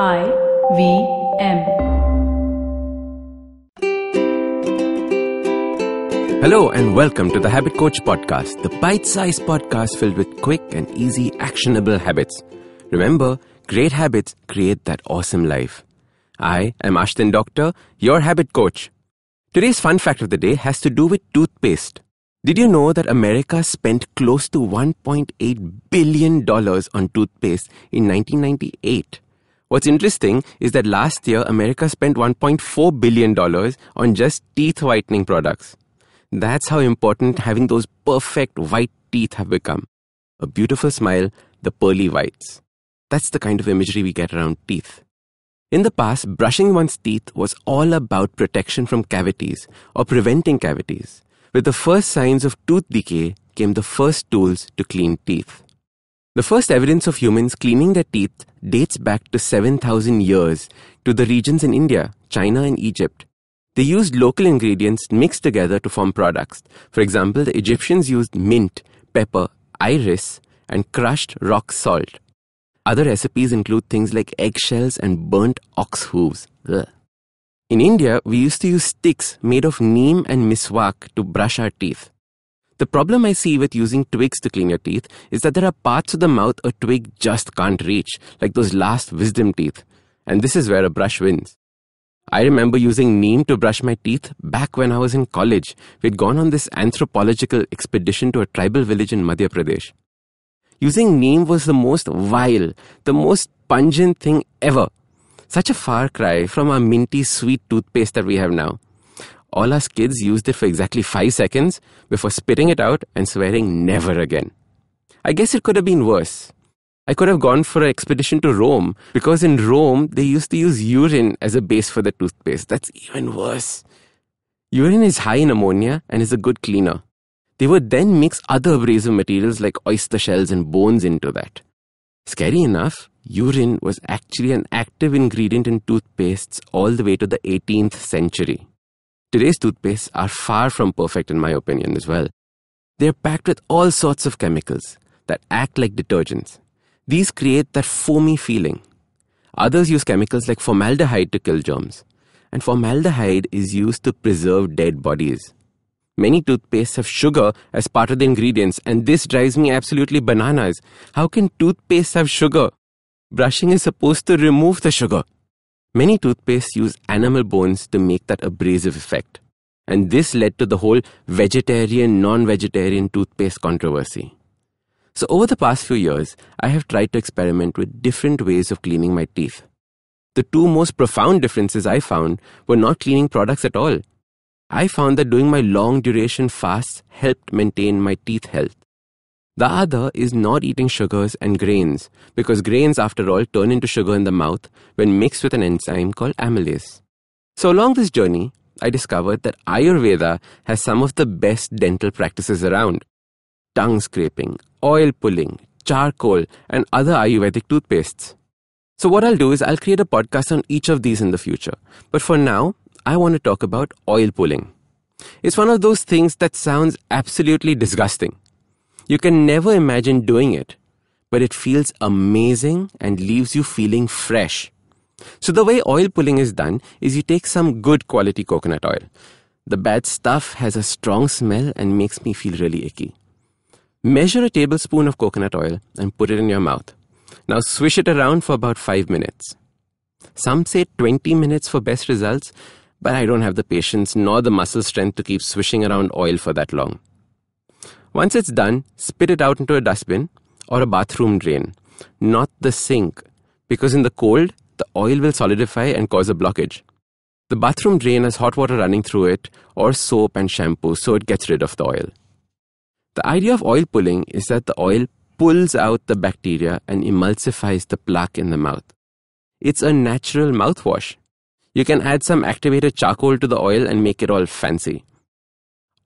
I V M. Hello and welcome to the Habit Coach Podcast, the bite sized podcast filled with quick and easy actionable habits. Remember, great habits create that awesome life. I am Ashdin Doctor, your habit coach. Today's fun fact of the day has to do with toothpaste. Did you know that America spent close to $1.8 billion on toothpaste in 1998? What's interesting is that last year America spent $1.4 billion on just teeth whitening products. That's how important having those perfect white teeth have become. A beautiful smile, the pearly whites. That's the kind of imagery we get around teeth. In the past, brushing one's teeth was all about protection from cavities or preventing cavities. With the first signs of tooth decay came the first tools to clean teeth. The first evidence of humans cleaning their teeth dates back to 7,000 years to the regions in India, China, and Egypt. They used local ingredients mixed together to form products. For example, the Egyptians used mint, pepper, iris, and crushed rock salt. Other recipes include things like eggshells and burnt ox hooves. Ugh. In India, we used to use sticks made of neem and miswak to brush our teeth. The problem I see with using twigs to clean your teeth is that there are parts of the mouth a twig just can't reach, like those last wisdom teeth. And this is where a brush wins. I remember using neem to brush my teeth back when I was in college. We'd gone on this anthropological expedition to a tribal village in Madhya Pradesh. Using neem was the most vile, the most pungent thing ever. Such a far cry from our minty sweet toothpaste that we have now. All us kids used it for exactly five seconds before spitting it out and swearing never again. I guess it could have been worse. I could have gone for an expedition to Rome because in Rome they used to use urine as a base for the toothpaste. That's even worse. Urine is high in ammonia and is a good cleaner. They would then mix other abrasive materials like oyster shells and bones into that. Scary enough, urine was actually an active ingredient in toothpastes all the way to the 18th century. Today's toothpastes are far from perfect in my opinion as well. They're packed with all sorts of chemicals that act like detergents. These create that foamy feeling. Others use chemicals like formaldehyde to kill germs. And formaldehyde is used to preserve dead bodies. Many toothpastes have sugar as part of the ingredients, and this drives me absolutely bananas. How can toothpaste have sugar? Brushing is supposed to remove the sugar. Many toothpastes use animal bones to make that abrasive effect. And this led to the whole vegetarian non vegetarian toothpaste controversy. So, over the past few years, I have tried to experiment with different ways of cleaning my teeth. The two most profound differences I found were not cleaning products at all. I found that doing my long duration fasts helped maintain my teeth health. The other is not eating sugars and grains, because grains, after all, turn into sugar in the mouth when mixed with an enzyme called amylase. So, along this journey, I discovered that Ayurveda has some of the best dental practices around tongue scraping, oil pulling, charcoal, and other Ayurvedic toothpastes. So, what I'll do is I'll create a podcast on each of these in the future. But for now, I want to talk about oil pulling. It's one of those things that sounds absolutely disgusting. You can never imagine doing it, but it feels amazing and leaves you feeling fresh. So, the way oil pulling is done is you take some good quality coconut oil. The bad stuff has a strong smell and makes me feel really icky. Measure a tablespoon of coconut oil and put it in your mouth. Now, swish it around for about 5 minutes. Some say 20 minutes for best results, but I don't have the patience nor the muscle strength to keep swishing around oil for that long. Once it's done, spit it out into a dustbin or a bathroom drain, not the sink, because in the cold, the oil will solidify and cause a blockage. The bathroom drain has hot water running through it, or soap and shampoo, so it gets rid of the oil. The idea of oil pulling is that the oil pulls out the bacteria and emulsifies the plaque in the mouth. It's a natural mouthwash. You can add some activated charcoal to the oil and make it all fancy.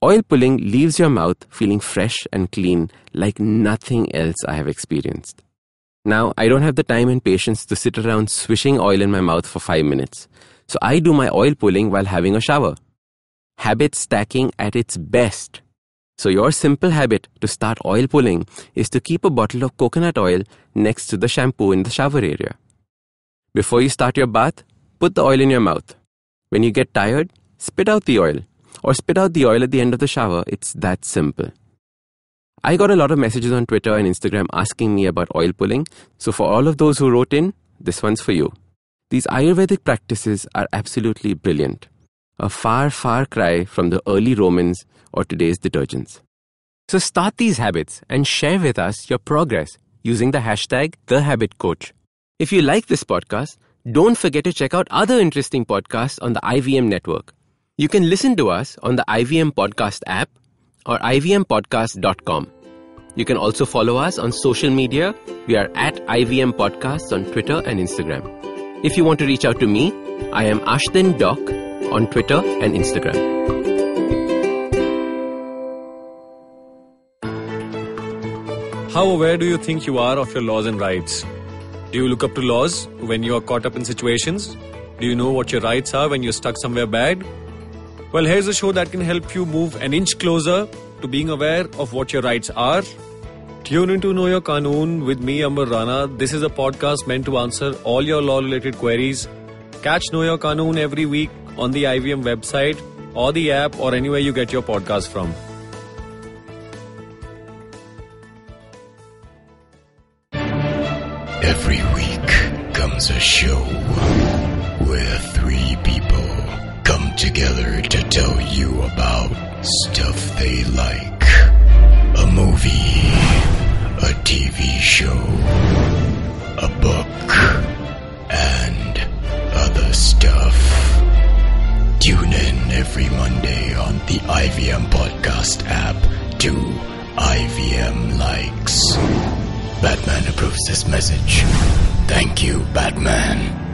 Oil pulling leaves your mouth feeling fresh and clean like nothing else I have experienced. Now, I don't have the time and patience to sit around swishing oil in my mouth for five minutes, so I do my oil pulling while having a shower. Habit stacking at its best. So, your simple habit to start oil pulling is to keep a bottle of coconut oil next to the shampoo in the shower area. Before you start your bath, put the oil in your mouth. When you get tired, spit out the oil. Or spit out the oil at the end of the shower. It's that simple. I got a lot of messages on Twitter and Instagram asking me about oil pulling, so for all of those who wrote in, this one's for you. These Ayurvedic practices are absolutely brilliant. A far, far cry from the early Romans or today's detergents. So start these habits and share with us your progress using the hashtag TheHabitCoach. If you like this podcast, don't forget to check out other interesting podcasts on the IVM network. You can listen to us on the IVM Podcast app or ivmpodcast.com. You can also follow us on social media. We are at IVM Podcasts on Twitter and Instagram. If you want to reach out to me, I am Ashdin Doc on Twitter and Instagram. How aware do you think you are of your laws and rights? Do you look up to laws when you are caught up in situations? Do you know what your rights are when you're stuck somewhere bad? Well, here's a show that can help you move an inch closer to being aware of what your rights are. Tune into Know Your Kanoon with me, Amber Rana. This is a podcast meant to answer all your law related queries. Catch Know Your Kanoon every week on the IVM website or the app or anywhere you get your podcast from. Every week comes a show come together to tell you about stuff they like. A movie, a TV show, a book, and other stuff. Tune in every Monday on the IVM Podcast app to IVM Likes. Batman approves this message. Thank you, Batman.